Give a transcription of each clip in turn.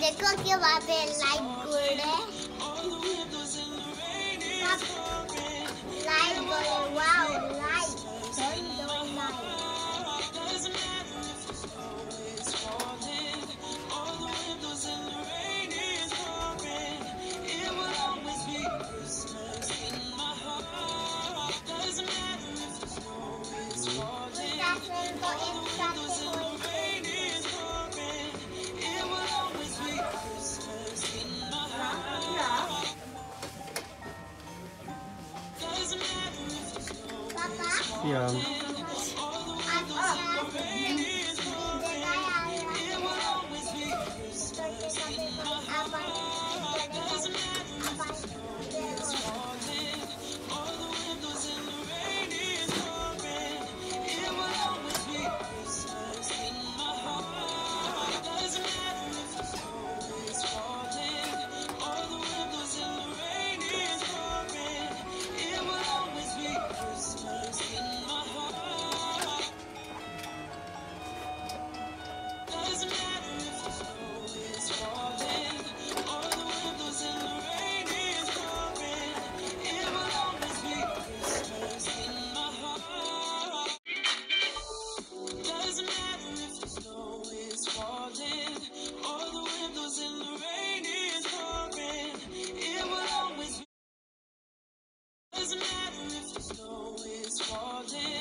the cookie will be like Yum. Yeah. Doesn't matter if the snow is falling.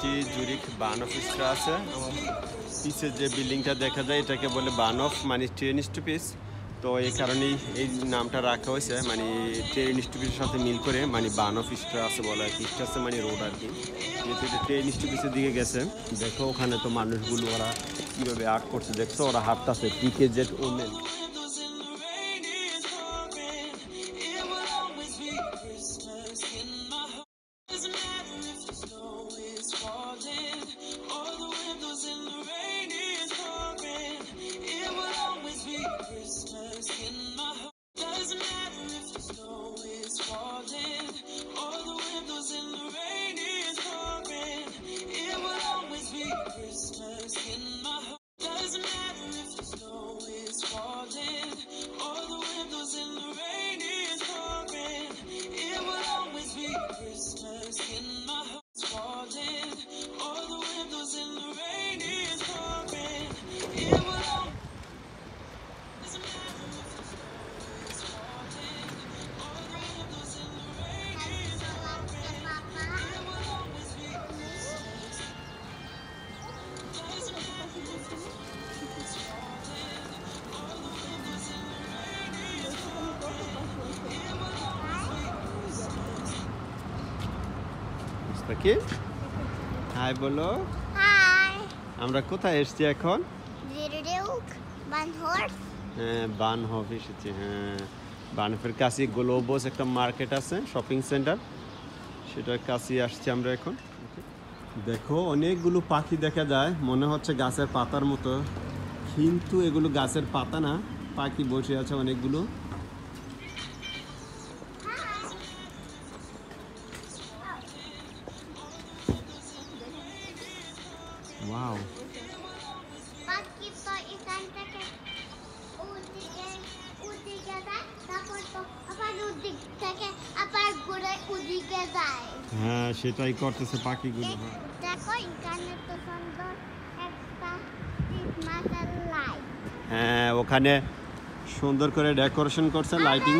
এসছি Zurich বান অফ স্ট্রা আছে। পিছে যে বিল্ডিংটা দেখা যায়, এটাকে বলে বান অফ মানে ট্রেন স্টপিস তো এই কারণেই এই নামটা রাখা হয়েছে মানে ট্রেন স্টপিসের সাথে মিল করে মানে বান অফ স্ট্রা আছে বলা আর কি। আছে মানে রোড আর কি। যেহেতু এটা ট্রেন স্টপিসের দিকে গেছে, দেখো ওখানে তো মানুষগুলো ওরা কীভাবে আর্ট করছে, দেখছ? ওরা হাঁটতেছে পিকে জেট ওমেন মুস্তাকিম হাই বলো। Hi. আমরা কোথায় এসছি এখন. হ্যাঁ বানহফ এসেছি হ্যাঁ। বানহফের কাছে গ্লোবোস একটা মার্কেট আছে শপিং সেন্টার। সেটার কাছে আসছি আমরা এখন। দেখো অনেকগুলো পাখি দেখা যায় মনে হচ্ছে গাছের পাতার মতো। কিন্তু এগুলো গাছের পাতা না পাখি বসে আছে অনেকগুলো। যায় হ্যাঁ সেটাই করতেছে পাখিগুলো। দেখো হ্যাঁ ওখানে সুন্দর করে ডেকোরেশন করছে লাইটিং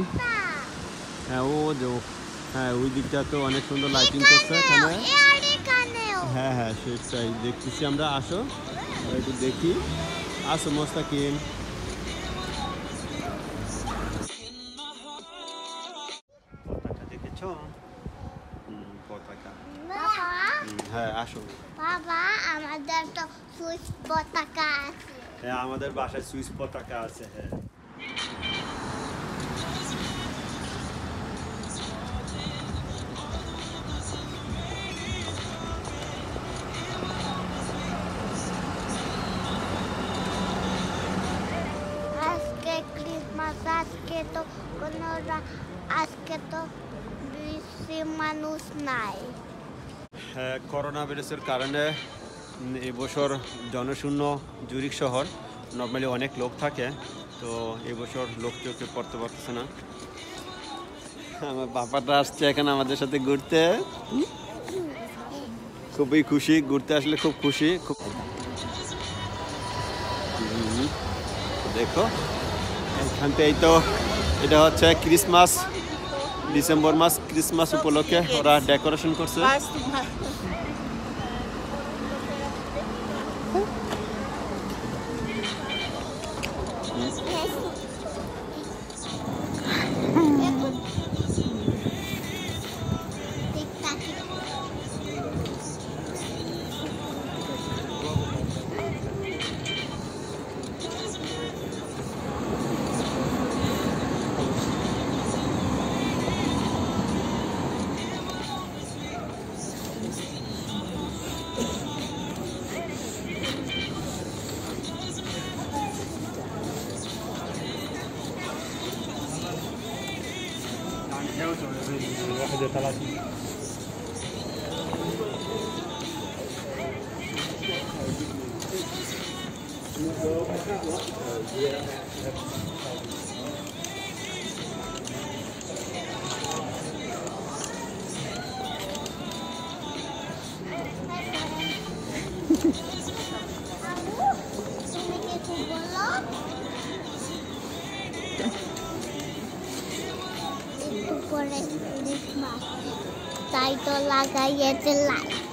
হ্যাঁ ও যে হ্যাঁ ওই দিকটা তো অনেক সুন্দর লাইটিং করছে এখানে। হ্যাঁ হ্যাঁ সেটাই দেখতেছি আমরা আসো। একটু দেখি। আসো মোস্তাকিম। পতাকা দেখেছ? পতাকা। বাবা। হ্যাঁ আসো। বাবা আমাদের তো সুইচ পতাকা আছে। হ্যাঁ আমাদের বাসায় সুইচ পতাকা আছে হ্যাঁ। আজকে করোনা ভাইরাসের কারণে এবছর জনশূন্য জুরিক শহর। নর্মালি অনেক লোক থাকে, তো এবছর লোক চোখে পড়তে পারতেছে না। আমার বাবাটা আসছে এখানে আমাদের সাথে ঘুরতে। খুবই খুশি, ঘুরতে আসলে খুব খুশি। খুব দেখো। এখান থেকে এই তো এটা হচ্ছে ক্রিসমাস ডিসেম্বর মাস ক্রিসমাস উপলক্ষে ওরা ডেকোরেশন করছে। বাস পরে ক্রিসমাস তাই তো লাগাইয়েছে লাইট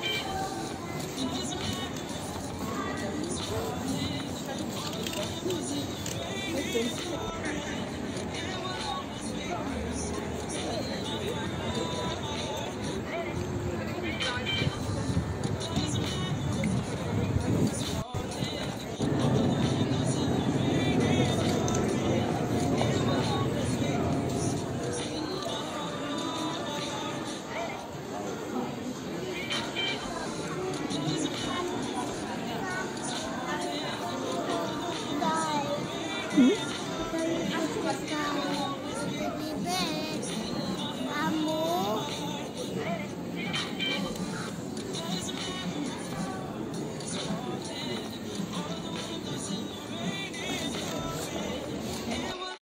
嗯.